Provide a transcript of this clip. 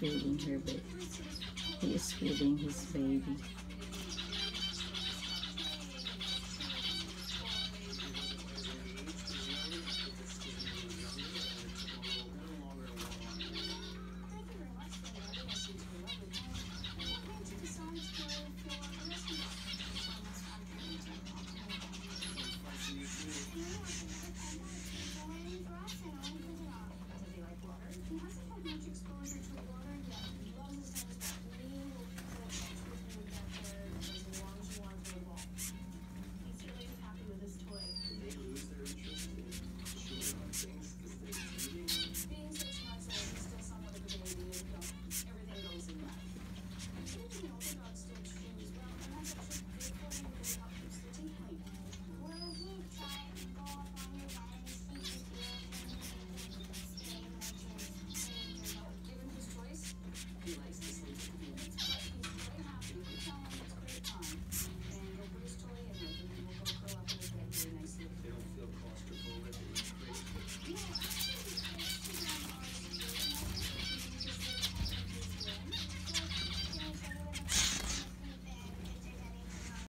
feeding her baby. He is feeding his baby.